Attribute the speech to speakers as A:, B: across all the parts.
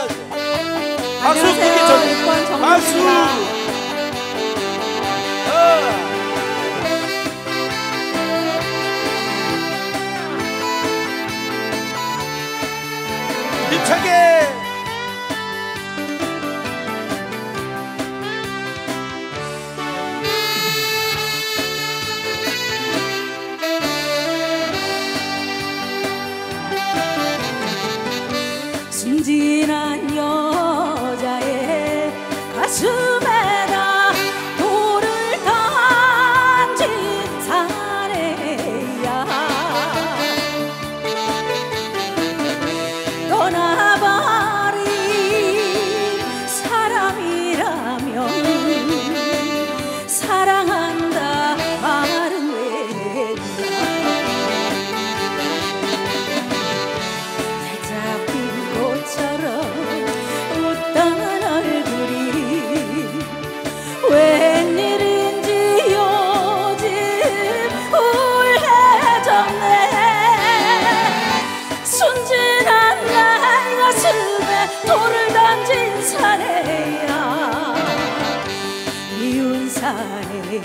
A: 해야 돼. 박수 크게 쳐. 박수. 어. 힘차게.
B: 돌을 던진 사내야 미운 사내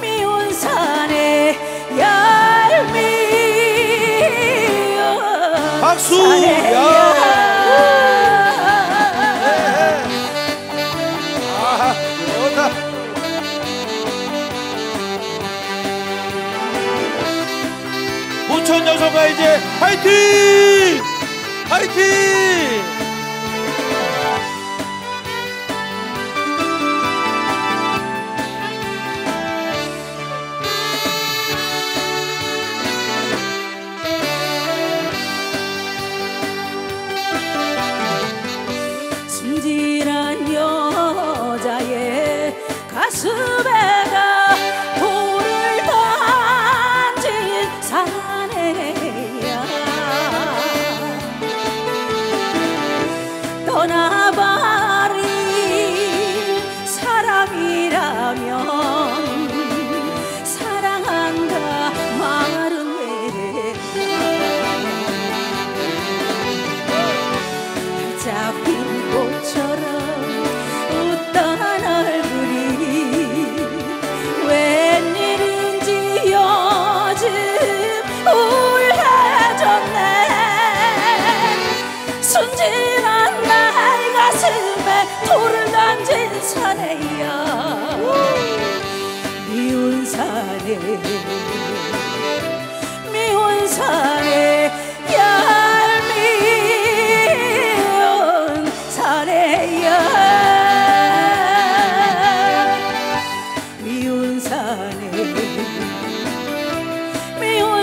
B: 미운 사내 얄미운
A: 박수
B: 사내야.
A: 부천 여성가 이제 화이팅!
B: Nasıl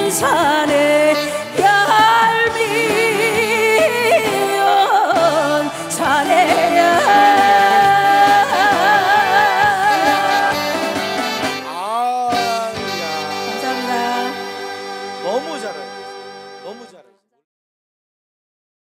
B: 산에